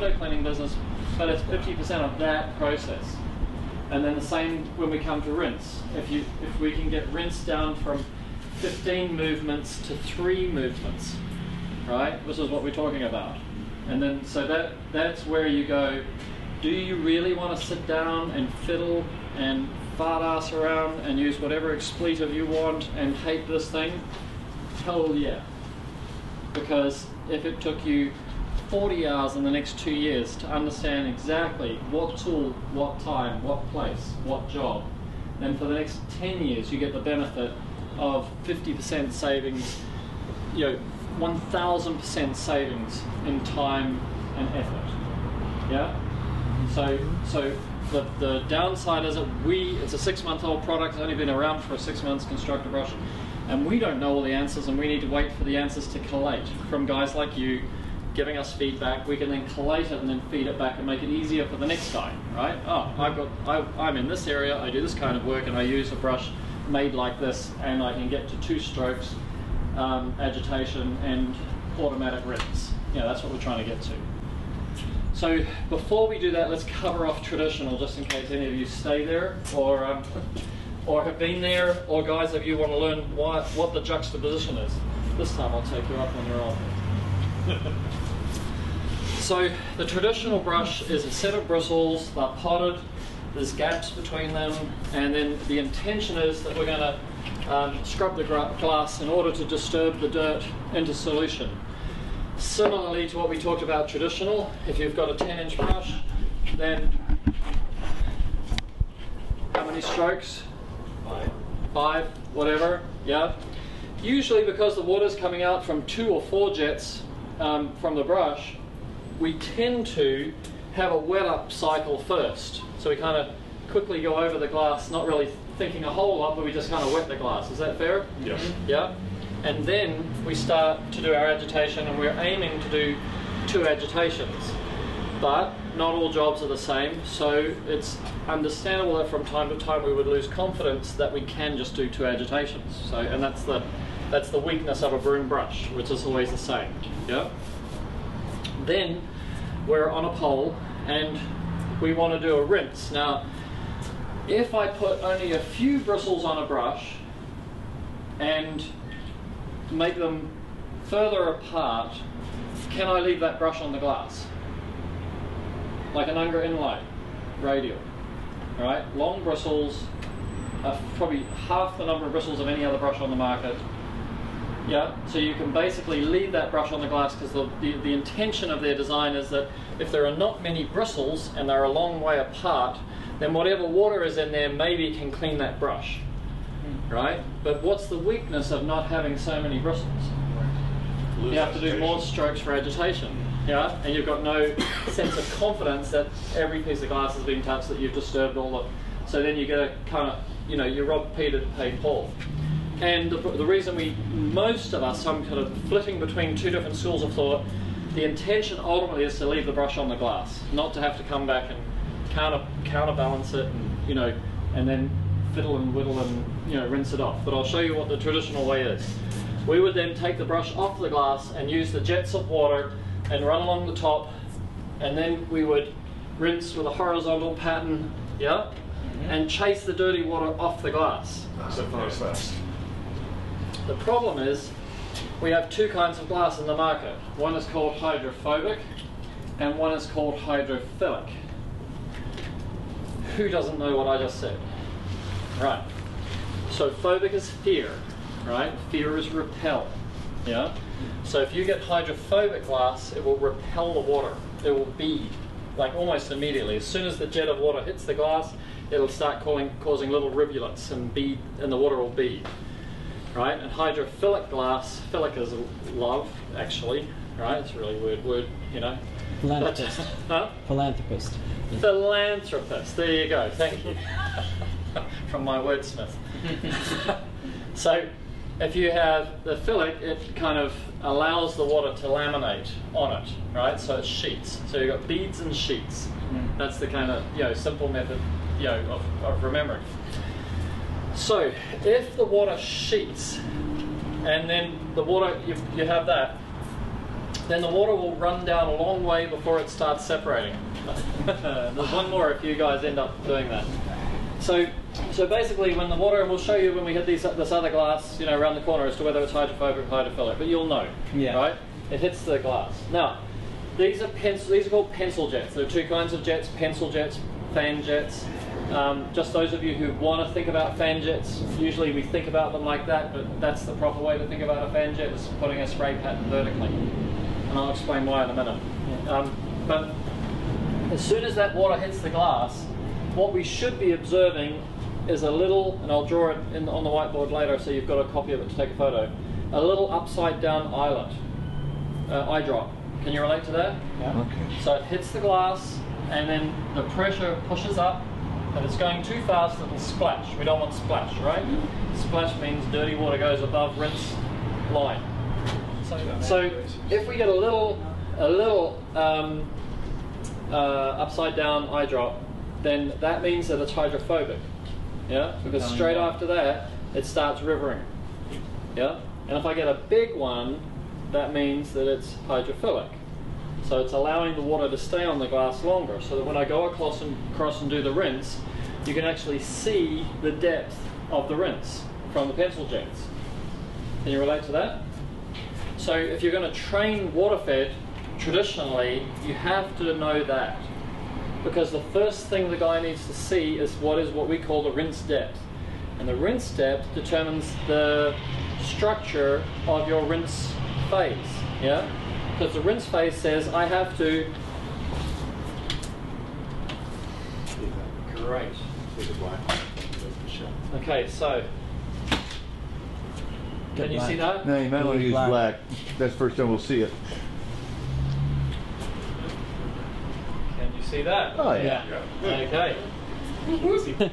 window cleaning business, but it's 50% of that process. And then the same when we come to rinse. If you if we can get rinse down from 15 movements to three movements, right? This is what we're talking about. And then so that that's where you go. Do you really want to sit down and fiddle and fart ass around and use whatever expletive you want and hate this thing? Hell yeah. Because if it took you 40 hours in the next two years to understand exactly what tool, what time, what place, what job, then for the next 10 years you get the benefit of 50% savings, you know, 1000% savings in time and effort. Yeah? So, so the, the downside is that we, it's a six month old product, it's only been around for six months, Constructor Brush, and we don't know all the answers and we need to wait for the answers to collate from guys like you giving us feedback. We can then collate it and then feed it back and make it easier for the next guy, right? Oh, I've got, I, I'm in this area, I do this kind of work and I use a brush made like this and I can get to two strokes um, agitation and automatic rinse. Yeah, that's what we're trying to get to. So before we do that, let's cover off traditional, just in case any of you stay there or um, or have been there, or guys, if you want to learn why, what the juxtaposition is. This time I'll take you up on your own. so the traditional brush is a set of bristles, they're potted, there's gaps between them, and then the intention is that we're going to um, scrub the glass in order to disturb the dirt into solution. Similarly to what we talked about traditional, if you've got a 10 inch brush, then how many strokes? Five. Five, whatever, yeah. Usually because the water's coming out from two or four jets um, from the brush, we tend to have a wet up cycle first. So we kind of quickly go over the glass, not really thinking a whole lot, but we just kind of wet the glass. Is that fair? Yes. Mm-hmm. Yeah? And then we start to do our agitation, and we're aiming to do two agitations. But not all jobs are the same, so it's understandable that from time to time we would lose confidence that we can just do two agitations. So, and that's the that's the weakness of a broom brush, which is always the same. Yeah. Then we're on a pole, and we want to do a rinse. Now, if I put only a few bristles on a brush and make them further apart, can I leave that brush on the glass? Like an Unger nLite, radial, right? Long bristles, are probably half the number of bristles of any other brush on the market. Yeah, so you can basically leave that brush on the glass because the, the, the intention of their design is that if there are not many bristles and they're a long way apart, then whatever water is in there maybe can clean that brush, hmm. right? But what's the weakness of not having so many bristles? Lose You have to do more strokes for agitation, yeah? And you've got no sense of confidence that every piece of glass has been touched, that you've disturbed all the... So then you get a kind of, you know, you rob Peter to pay Paul. And the, the reason we, most of us, I'm kind of flitting between two different schools of thought, the intention ultimately is to leave the brush on the glass, not to have to come back and counter counterbalance it, and you know, and then fiddle and whittle and you know rinse it off. But I'll show you what the traditional way is. We would then take the brush off the glass and use the jets of water and run along the top, and then we would rinse with a horizontal pattern, yeah, and chase the dirty water off the glass. So fast. The problem is we have two kinds of glass in the market. One is called hydrophobic and one is called hydrophilic. Who doesn't know what I just said? Right. So phobic is fear, right? Fear is repel. Yeah? So if you get hydrophobic glass, it will repel the water. It will bead, like almost immediately. As soon as the jet of water hits the glass, it'll start calling, causing little rivulets and bead, and the water will bead right? And hydrophilic glass, philic is love, actually, right? It's a really weird word, you know. Philanthropist. huh? Philanthropist. Philanthropist. There you go. Thank you. From my wordsmith. so, if you have the philic, it kind of allows the water to laminate on it, right? So it sheets. So you've got beads and sheets. Hmm. That's the kind of you know simple method, you know, of, of remembering. So, if the water sheets, and then the water, you, you have that, then the water will run down a long way before it starts separating. There's one more if you guys end up doing that. So, so basically, when the water, and we'll show you when we hit these, this other glass, you know, around the corner as to whether it's hydrophobic or hydrophilic, but you'll know, Yeah. right? It hits the glass. Now, these are pencil. These are called pencil jets. There are two kinds of jets: pencil jets, fan jets. Um, just those of you who want to think about fan jets, usually we think about them like that, but that's the proper way to think about a fan jet is putting a spray pattern vertically. And I'll explain why in a minute. Um, but as soon as that water hits the glass, what we should be observing is a little, and I'll draw it in, on the whiteboard later so you've got a copy of it to take a photo, a little upside down eyelet, uh, eye drop. Can you relate to that? Yeah. Okay. So it hits the glass, and then the pressure pushes up. If it's going too fast, it'll splash. We don't want splash, right? Splash means dirty water goes above rinse line. So, so if we get a little, a little um, uh, upside down eye drop, then that means that it's hydrophobic. Yeah, because straight after that, it starts rivering. Yeah, and if I get a big one, that means that it's hydrophilic. So it's allowing the water to stay on the glass longer, so that when I go across and across and do the rinse, you can actually see the depth of the rinse from the pencil jets. Can you relate to that? So if you're going to train water fed, traditionally you have to know that. Because the first thing the guy needs to see is what is what we call the rinse depth. And the rinse depth determines the structure of your rinse phase. Yeah? Because the rinse phase says I have to Great. Okay, so can you see that? No, you might want to use Black. black. That's the first time we'll see it. Can you see that? Oh, yeah. Okay. if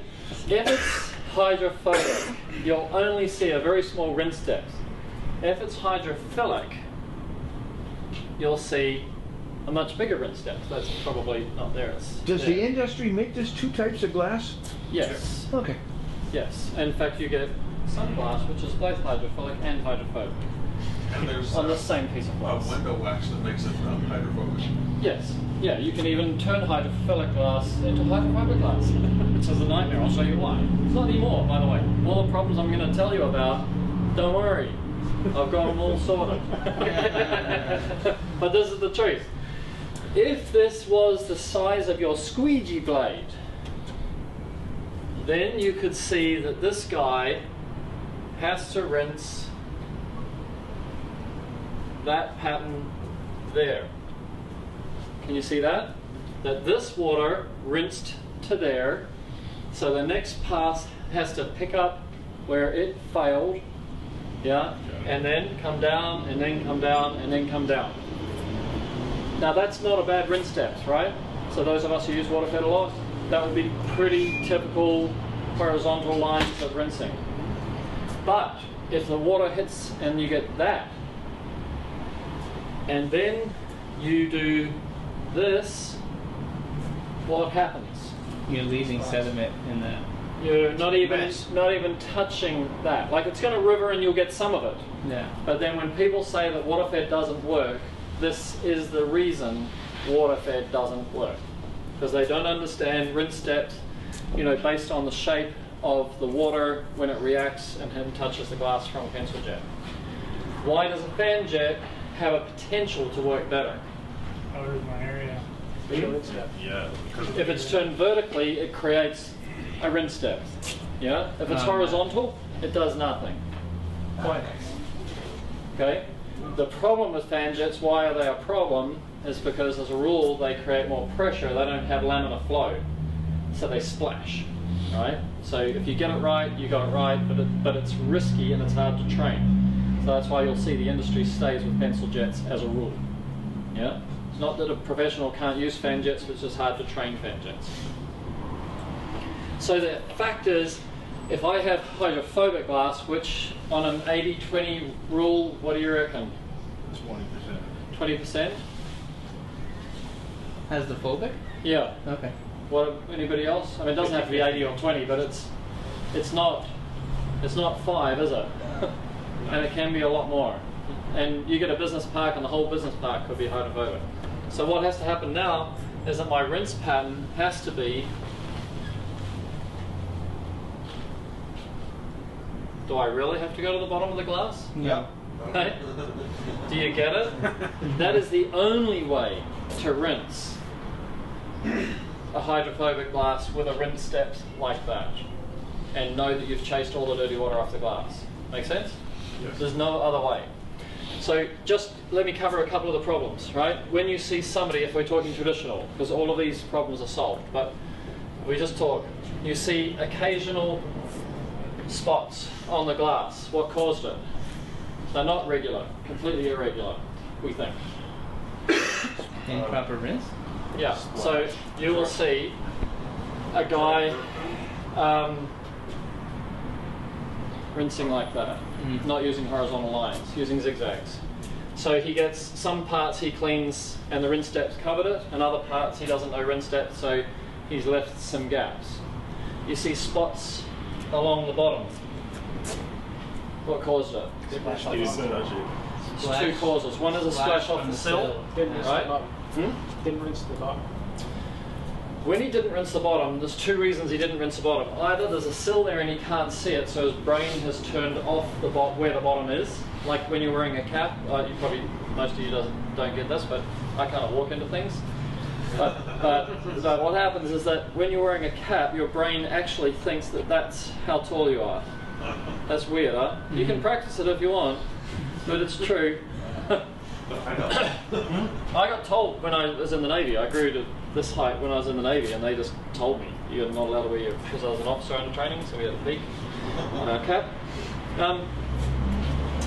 it's hydrophobic, you'll only see a very small rinse depth. If it's hydrophilic, you'll see a much bigger rinse depth. That's probably not there. It's Does there. the industry make this two types of glass? Yes. Okay. Yes. In fact, you get some glass which is both hydrophilic and hydrophobic And there's on the same piece of glass. a window wax that makes it um, hydrophobic. Yes. Yeah, you can even turn hydrophilic glass into hydrophobic glass, which is a nightmare. I'll show you why. It's not anymore, by the way. All the problems I'm going to tell you about, don't worry. I've got them all sorted. but this is the truth. If this was the size of your squeegee blade, then you could see that this guy has to rinse that pattern there. Can you see that? That this water rinsed to there, so the next pass has to pick up where it failed, yeah, and then come down, and then come down, and then come down. Now that's not a bad rinse depth, right? So those of us who use water fed a lot, that would be pretty typical horizontal lines of rinsing. But if the water hits and you get that, and then you do this, what happens? You're leaving sediment in that. You're not even Mess. not even touching that. Like it's going to river and you'll get some of it. Yeah. But then when people say that water fed doesn't work, this is the reason water fed doesn't work. Because they don't understand rinse depth, you know, based on the shape of the water when it reacts and then touches the glass from a pencil jet. Why does a fan jet have a potential to work better? covers my area. Yeah. Because If it's turned vertically, it creates a rinse depth. Yeah? If it's Um, horizontal, it does nothing. Pointless. Okay? The problem with fan jets, why are they a problem, is because as a rule they create more pressure, they don't have laminar flow. So they splash. Right? So if you get it right, you got it right, but it, but it's risky and it's hard to train. So that's why you'll see the industry stays with pencil jets as a rule. Yeah? It's not that a professional can't use fan jets, but it's just hard to train fan jets. So the fact is, if I have hydrophobic glass, which on an 80-20 rule, what do you reckon? twenty percent. 20%? Has the phobic? Yeah. Okay. What? Anybody else? I mean, it doesn't have to be 80 or 20, but it's it's not it's not five, is it? and it can be a lot more. and you get a business park, and the whole business park could be hydrophobic. So what has to happen now is that my rinse pattern has to be. Do I really have to go to the bottom of the glass? Yeah. Right? Do you get it? That is the only way to rinse a hydrophobic glass with a rinse step like that and know that you've chased all the dirty water off the glass. Make sense? Yes. There's no other way. So just let me cover a couple of the problems, right? When you see somebody, if we're talking traditional, because all of these problems are solved, but we just talk, you see occasional spots on the glass. What caused it? They're not regular, completely irregular, we think. Improper rinse? Yeah, so you will see a guy um, rinsing like that, Mhm. not using horizontal lines, using zigzags. So he gets some parts he cleans and the rinse depth covered it, and other parts he doesn't know rinse depth, so he's left some gaps. You see spots along the bottom. What caused it? Splash off It's the sill. two causes. One is a splash off the sill, Didn't rinse right? the bottom. Hmm? Didn't rinse the bottom. When he didn't rinse the bottom, there's two reasons he didn't rinse the bottom. Either there's a sill there and he can't see it, so his brain has turned off the bot where the bottom is. Like when you're wearing a cap, uh, you probably most of you doesn't don't get this, but I can't walk into things. But, but, but what happens is that when you're wearing a cap, your brain actually thinks that that's how tall you are. That's weird, huh? You can practice it if you want, but it's true. I got told when I was in the Navy, I grew to this height when I was in the Navy, and they just told me you're not allowed to wear your, because I was an officer under training, so we had a big uh, cap. Um,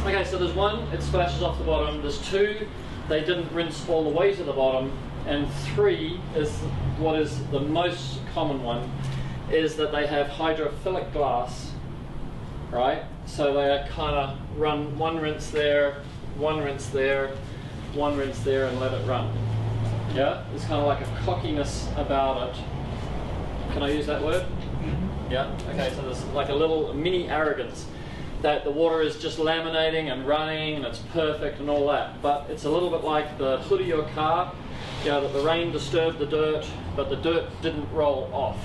okay, so there's one, it splashes off the bottom. There's two, they didn't rinse all the way to the bottom. And three is what is the most common one, is that they have hydrophilic glass, right? So they are kind of run one rinse there, one rinse there, one rinse there, and let it run. Yeah, it's kind of like a cockiness about it. Can I use that word? Mm-hmm. Yeah. Okay. So there's like a little mini arrogance that the water is just laminating and running and it's perfect and all that. But it's a little bit like the hood of your car. You know that the rain disturbed the dirt, but the dirt didn't roll off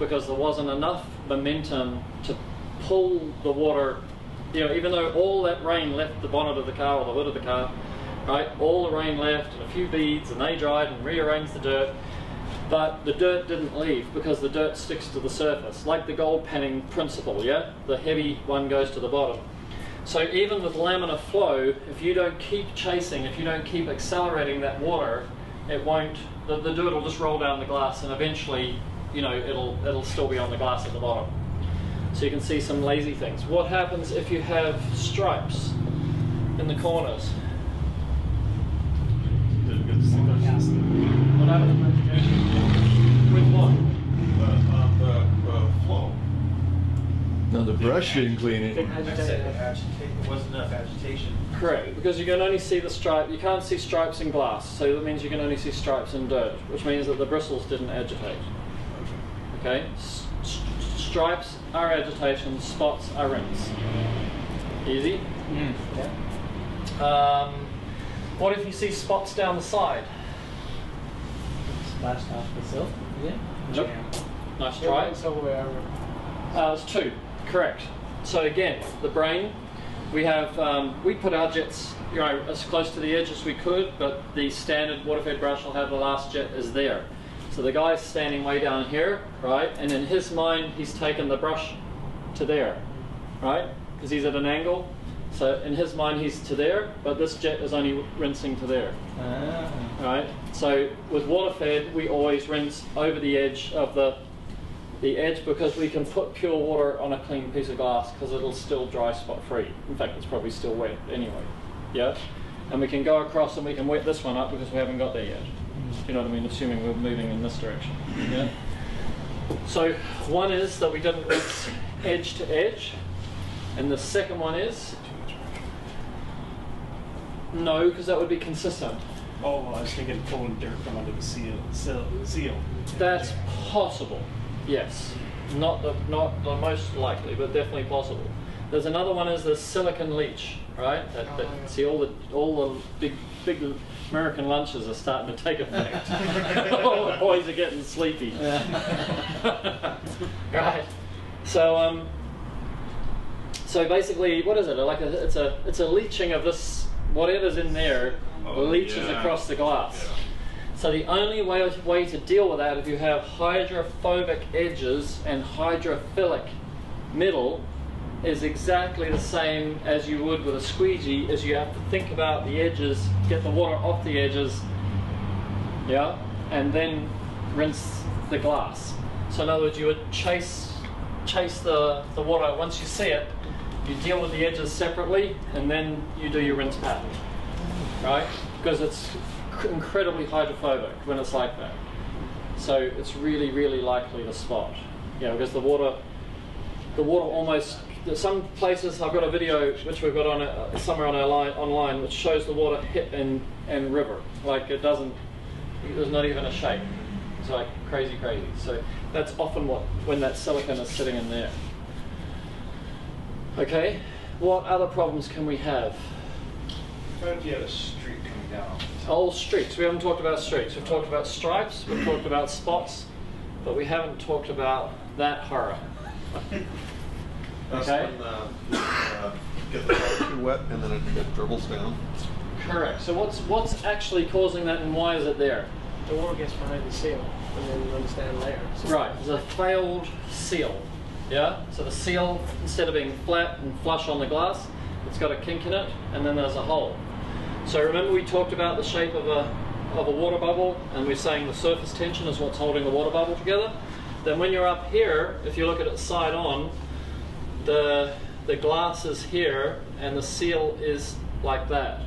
because there wasn't enough momentum to pull the water. You know, even though all that rain left the bonnet of the car or the hood of the car, right? All the rain left and a few beads, and they dried and rearranged the dirt. But the dirt didn't leave because the dirt sticks to the surface, like the gold panning principle, yeah? The heavy one goes to the bottom. So even with laminar flow, if you don't keep chasing, if you don't keep accelerating that water, it won't, the, the dirt will just roll down the glass and eventually, you know, it'll, it'll still be on the glass at the bottom. So you can see some lazy things. What happens if you have stripes in the corners? What happens with what? No, the brush didn't clean it. Didn't agitate it. wasn't enough agitation. Correct, because you can only see the stripe. You can't see stripes in glass, so that means you can only see stripes in dirt, which means that the bristles didn't agitate. Okay, S- stripes are agitation, spots are rinse. Easy. Mm. Um, what if you see spots down the side? Splashed off the sill? Yeah. Nope. Nice try. rinse all the way over. Uh, it's two, correct. So again, the brain, we have, um, we put our jets, you know, as close to the edge as we could, but the standard water-fed brush will have the last jet is there. So the guy's standing way down here, right? And in his mind, he's taken the brush to there, right? Because he's at an angle. So in his mind, he's to there, but this jet is only rinsing to there. Ah. Right. So with water fed, we always rinse over the edge of the the edge because we can put pure water on a clean piece of glass because it'll still dry spot free. In fact, it's probably still wet anyway. Yeah. And we can go across and we can wet this one up because we haven't got there yet. You know what I mean? Assuming we're moving in this direction. Yeah. So one is that we didn't edge to edge, and the second one is no, because that would be consistent. Oh, well, I was thinking pulling dirt from under the seal. Seal. seal. That's possible. Yes. Not the not the most likely, but definitely possible. There's another one is the silicon leach, right? That, that, see, all the all the big big American lunches are starting to take effect. all the boys are getting sleepy. right. So um. So basically, what is it? Like a, it's a it's a leaching of this whatever's in there Oh, leaches yeah. across the glass. So the only way, way to deal with that, if you have hydrophobic edges and hydrophilic middle, is exactly the same as you would with a squeegee. Is you have to think about the edges, get the water off the edges, yeah, and then rinse the glass. So in other words, you would chase chase the the water once you see it. You deal with the edges separately, and then you do your rinse pattern right? Because it's incredibly hydrophobic when it's like that. So it's really, really likely to spot. Yeah, because the water, the water almost. Some places I've got a video which we've got on uh, somewhere on our line online which shows the water hit and and river like it doesn't. There's not even a shape. It's like crazy, crazy. So that's often what when that silicon is sitting in there. Okay, what other problems can we have? What if you had a streak coming down? All streaks. We haven't talked about streaks. We've talked about stripes. We've talked about spots, but we haven't talked about that horror. That's Okay. when, uh, uh, get the water too wet and then it, it dribbles down. Correct. So what's what's actually causing that, and why is it there? The water gets behind the seal, and then you understand there. So Right. There's a failed seal. Yeah. So the seal, instead of being flat and flush on the glass, it's got a kink in it, and then there's a hole. So remember we talked about the shape of a of a water bubble, and we're saying the surface tension is what's holding the water bubble together. Then when you're up here, if you look at it side on, the the glass is here, and the seal is like that.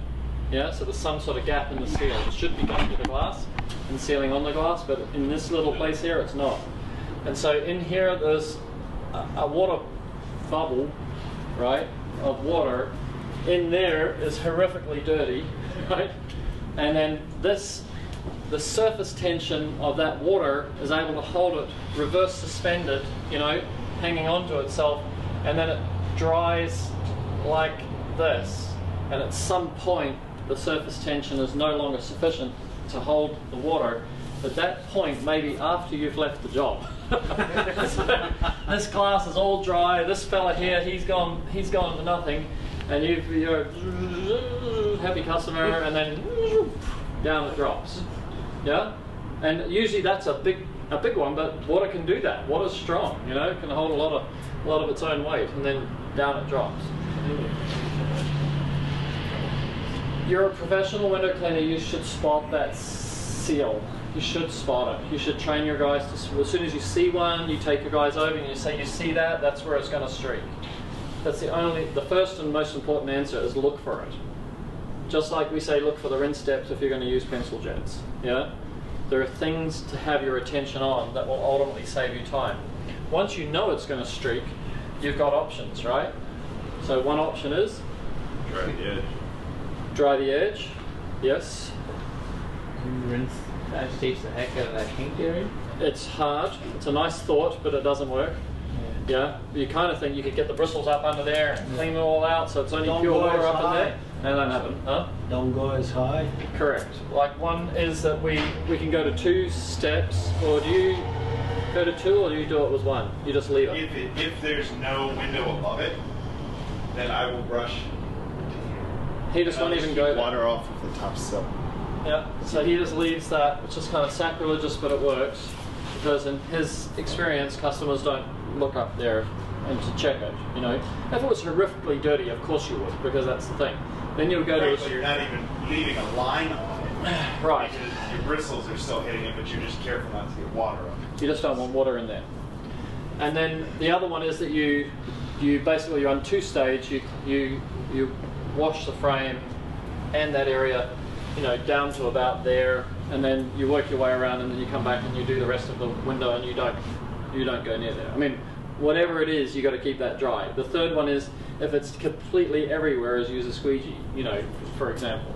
Yeah. So there's some sort of gap in the seal. It should be going to the glass and sealing on the glass, but in this little place here, it's not. And so in here, there's a, a water bubble, right, of water. In there is horrifically dirty, right? And then this, the surface tension of that water is able to hold it reverse suspended, you know, hanging onto itself, and then it dries like this. And at some point, the surface tension is no longer sufficient to hold the water. At that point, maybe after you've left the job. This glass is all dry. This fella here, he's gone. He's gone to nothing, and you've, you're a happy customer, and then down it drops. Yeah, and usually that's a big a big one, but water can do that. Water's strong, you know, can hold a lot of a lot of its own weight, and then down it drops. You're a professional window cleaner. You should spot that seal. You should spot it. You should train your guys to. As soon as you see one, you take your guys over and you say, "You see that? That's where it's going to streak." That's the only. The first and most important answer is look for it. Just like we say, look for the rinse steps if you're going to use pencil jets. Yeah, there are things to have your attention on that will ultimately save you time. Once you know it's going to streak, you've got options, right? So one option is Dry the edge. dry the edge. Yes, And rinse agitates the heck out of that kink area. it's hard. It's a nice thought, but it doesn't work. Yeah, you kind of think you could get the bristles up under there and clean it all out, so it's only Don't pure water as up in high. there. And that happen, huh? Don't go as high. Correct. Like one is that we we can go to two steps, or do you go to two, or do you do it with one? You just leave it. If, it, if there's no window above it, then I will brush. He just won't even go there. Water off of the top sill. Yeah. So he just leaves that, which is kind of sacrilegious, but it works because in his experience, customers don't look up there and to check it. You know, if it was horrifically dirty, of course you would, because that's the thing. Then you would go to Frankly, a you're not even leaving a line on it. right. Because your bristles are still hitting it, but you're just careful not to get water on it. You just don't want water in there. And then the other one is that you you basically you're on two stage. You you you wash the frame and that area, you know, down to about there, and then you work your way around, and then you come back and you do the rest of the window, and you don't you don't go near there. I mean, whatever it is, you got to keep that dry. The third one is if it's completely everywhere, is use a squeegee. You know, for example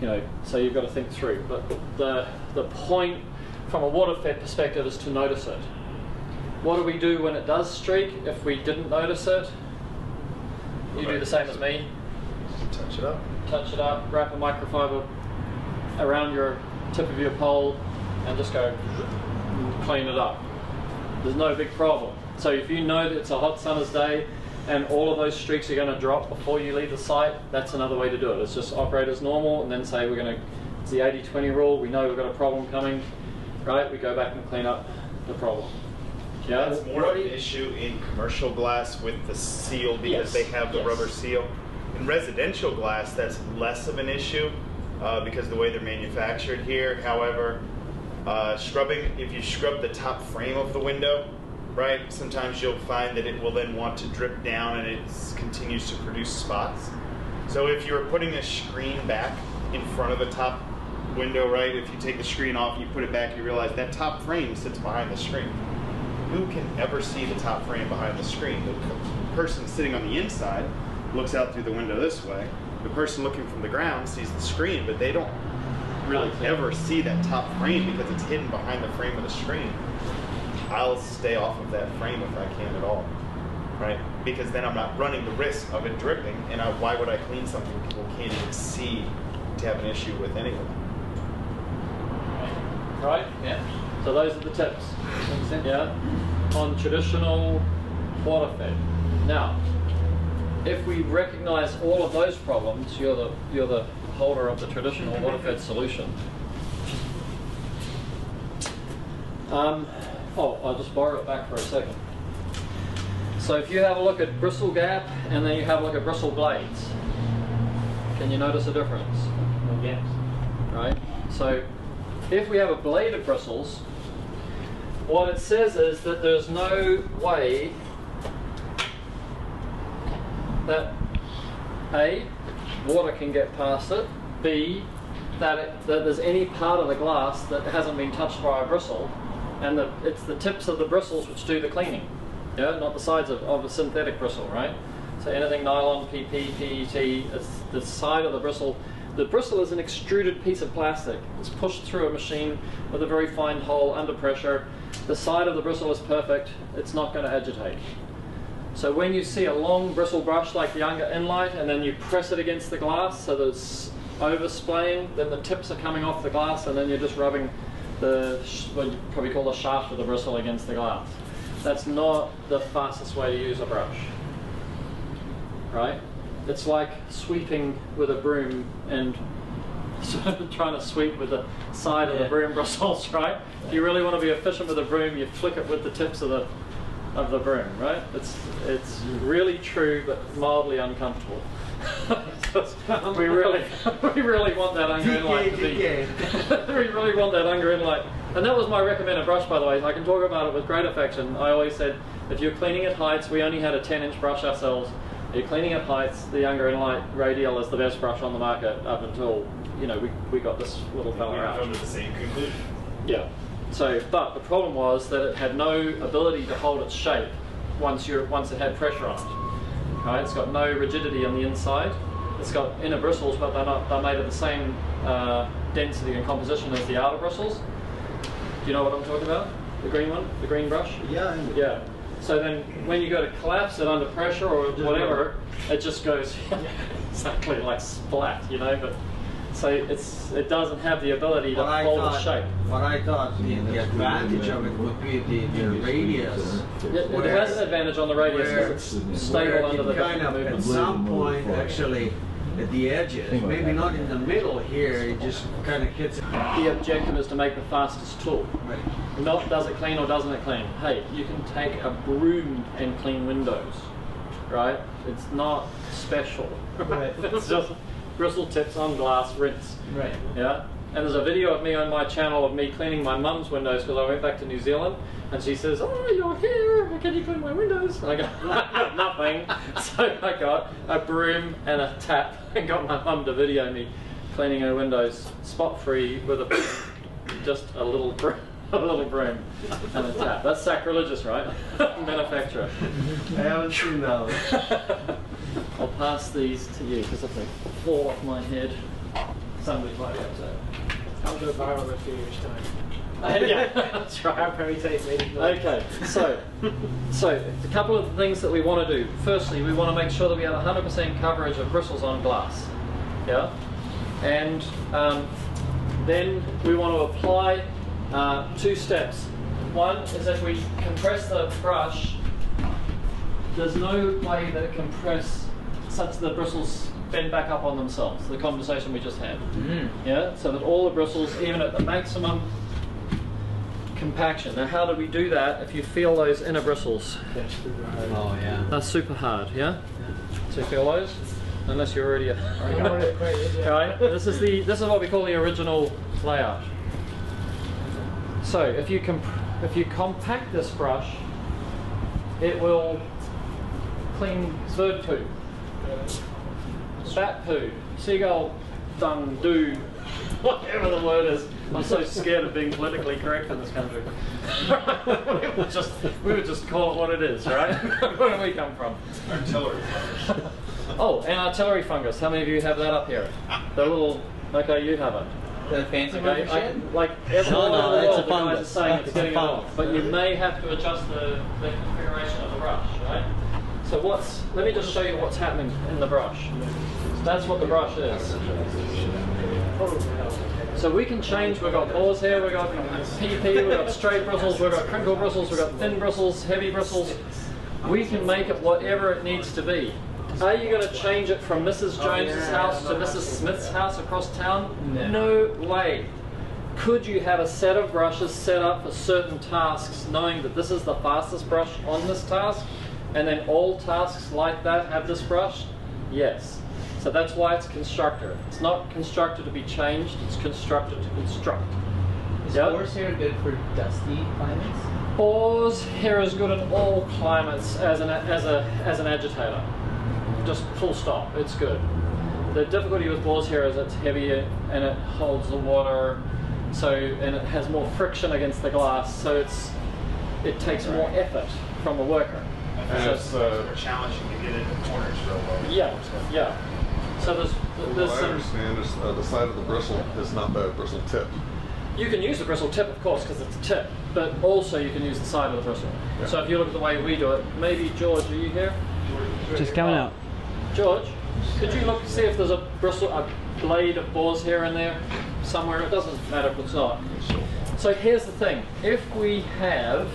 you know, so you've got to think through. But the the point from a water fed perspective is to notice it. What do we do when it does streak if we didn't notice it? You do the same as me. Touch it up. Touch it up, wrap a microfiber around your tip of your pole, and just go clean it up. There's no big problem. So if you know that it's a hot summer's day and all of those streaks are going to drop before you leave the site, that's another way to do it. It's just operate as normal and then say we're going to, it's the 80-20 rule, we know we've got a problem coming, right? We go back and clean up the problem. Yeah? That's more of an issue in commercial glass with the seal Yes, because they have the yes. rubber seal. In residential glass, that's less of an issue uh, because the way they're manufactured here. However, uh, scrubbing, if you scrub the top frame of the window, right, sometimes you'll find that it will then want to drip down and it continues to produce spots. So if you're putting a screen back in front of the top window, right, if you take the screen off and you put it back, you realize that top frame sits behind the screen who can ever see the top frame behind the screen? The person sitting on the inside looks out through the window this way. The person looking from the ground sees the screen, but they don't really ever see that top frame because it's hidden behind the frame of the screen. I'll stay off of that frame if I can at all, right? Because then I'm not running the risk of it dripping, and I, why would I clean something people can't even see to have an issue with anyway? Right? Yeah. So those are the tips. Yeah, on traditional water fed. Now, if we recognize all of those problems, you're the you're the holder of the traditional water fed solution. Um, oh, I'll just borrow it back for a second. So if you have a look at bristle gap and then you have a look at bristle blades, can you notice a difference? No gaps. right? So if we have a blade of bristles, what it says is that there's no way that A, water can get past it, B, that, it, that there's any part of the glass that hasn't been touched by a bristle, and the, it's the tips of the bristles which do the cleaning, yeah, not the sides of, of a synthetic bristle, right? So anything nylon, PP, PET, it's the side of the bristle. The bristle is an extruded piece of plastic. It's pushed through a machine with a very fine hole under pressure. The side of the bristle is perfect. It's not going to agitate. So when you see a long bristle brush like the Unger nLite and then you press it against the glass so that it's oversplaying, then the tips are coming off the glass and then you're just rubbing the, what you probably call the shaft of the bristle against the glass. That's not the fastest way to use a brush, right? It's like sweeping with a broom and sort of trying to sweep with the side of the Yeah. broom bristles, right? If you really want to be efficient with a broom, you flick it with the tips of the of the broom, right? It's it's really true, but mildly uncomfortable. we really we really want that Unger nLite to be. we really want that Unger nLite, and that was my recommended brush, by the way. I can talk about it with great affection. I always said if you're cleaning at heights, we only had a 10-inch brush ourselves. If you're cleaning at heights, the Unger nLite radial is the best brush on the market up until you know we, we got this little fella We've out. come to the same conclusion. Yeah. So, but the problem was that it had no ability to hold its shape once you once it had pressure on it. Right? It's got no rigidity on the inside. It's got inner bristles, but they're not. They're made of the same uh, density and composition as the outer bristles. Do you know what I'm talking about? The green one, the green brush. Yeah. Yeah. So then, when you go to collapse it under pressure or whatever, it just goes exactly like splat, you know. But so it's it doesn't have the ability to What I hold its thought, shape. what I thought the, the advantage of it would be the, the radius. It, it has an advantage on the radius where- because it's stable under the kind different of, at some point, actually, at the edges, maybe not in the middle here, it just kind of hits. it. The objective is to make the fastest tool. Right. Not does it clean or doesn't it clean. Hey, you can take a broom and clean windows, right? It's not special. Right. it's just bristle tips on glass, rinse. Right. Yeah. And there's a video of me on my channel of me cleaning my mum's windows because I went back to New Zealand and she says, "Oh, you're here. Can you clean my windows?" And I go, "I got nothing." So I got a broom and a tap and got my mum to video me cleaning her windows spot free with a just a little broom. A little broom and a tap. That's sacrilegious, right? Manufacturer. I haven't seen those. I'll pass these to you because if they fall off my head, somebody might be upset. I'll go viral in a few years' time. yeah, that's right. I'll probably take. Okay, so so a couple of things that we want to do. Firstly, we want to make sure that we have 100% coverage of bristles on glass. Yeah, and um, then we want to apply uh, two steps. One is if we compress the brush, there's no way that it can press such that the bristles bend back up on themselves. The conversation we just had. Mm. Yeah, so that all the bristles, even at the maximum compaction. Now, how do we do that if you feel those inner bristles? Oh yeah. That's super hard, yeah? So you feel those? Unless you're already a... know it quite is, yeah. Alright, this is the this is what we call the original layout. So if you comp if you compact this brush, it will clean bird poo, bat poo, seagull dung, do, whatever the word is. I'm so scared of being politically correct in this country. we, would just, we would just call it what it is, right? Where do we come from? Artillery. Oh, and artillery fungus. How many of you have that up here? The little. Okay, you have it. The fancy Okay, okay, I, like every No, no, over the it's world, a the guys fungus. saying it's It's a getting it off, fungus. but you may have to adjust the, the configuration of the brush, right? So what's? Let me just show you what's happening in the brush. That's what the brush is. So we can change. We've got balls here. We've got PP. We've got straight bristles. We've got crinkle bristles. We've got thin bristles, heavy bristles. We can make it whatever it needs to be. Are you going to change it from Mrs. Jones's house to Mrs. Smith's house across town? No. No way. Could you have a set of brushes set up for certain tasks, knowing that this is the fastest brush on this task, and then all tasks like that have this brush? Yes. So that's why it's constructor. It's not constructed to be changed, it's constructed to construct. Is Yeah. horsehair good for dusty climates? Boar's hair is good in all climates as an, as a, as an agitator. Just full stop, it's good. The difficulty with boar's hair is it's heavier and it holds the water, so and it has more friction against the glass, so it's it takes more effort from a worker. And So it's, uh, challenging to get into corners real well. yeah, yeah. So there's there's What I understand is uh, the side of the bristle is not the bristle tip. You can use the bristle tip, of course, because it's a tip, but also you can use the side of the bristle. Yeah. So if you look at the way we do it, maybe George, are you here? Just coming out. George, could you look see if there's a bristle, a blade of boar's hair in there somewhere? It doesn't matter if it's not. So here's the thing: if we have,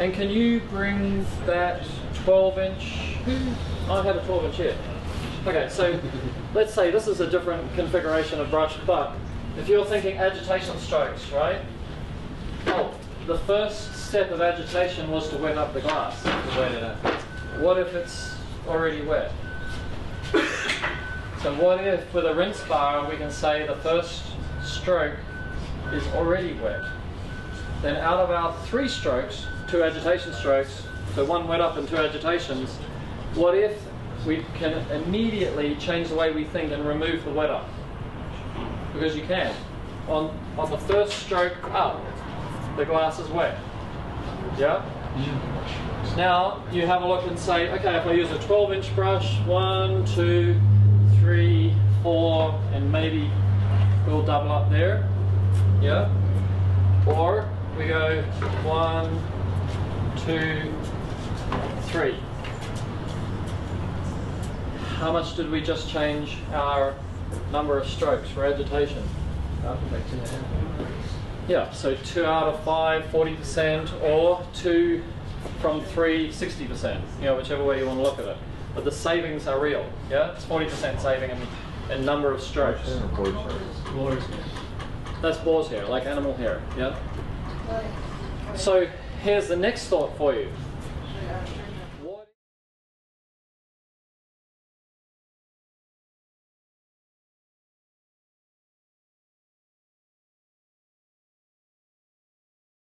and can you bring that 12 inch? Hmm. I have a 12 inch here. Okay, so let's say this is a different configuration of brush, but if you're thinking agitation strokes, right? Oh, the first step of agitation was to wet up the glass. Wet it up. What if it's already wet? So what if with a rinse bar we can say the first stroke is already wet? Then out of our three strokes, two agitation strokes, so one wet up and two agitations, what if we can immediately change the way we think and remove the wet up? Because you can. On, on the first stroke up, the glass is wet. Yeah? Now you have a look and say, okay, if I use a 12 inch brush, one, two, three, four, and maybe we'll double up there. Yeah? Or we go one, two, three. How much did we just change our number of strokes for agitation? Yeah, so two out of five, 40%, or two from three, 60%, you know, whichever way you want to look at it. But the savings are real, yeah? It's 40% saving in, in number of strokes. That's boar's hair, like animal hair, yeah? So here's the next thought for you.